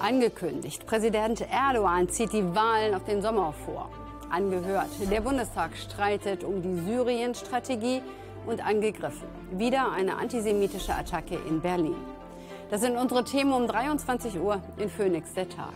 Angekündigt, Präsident Erdogan zieht die Wahlen auf den Sommer vor. Angehört, der Bundestag streitet um die Syrien-Strategie und angegriffen. Wieder eine antisemitische Attacke in Berlin. Das sind unsere Themen um 23 Uhr in Phoenix der Tag.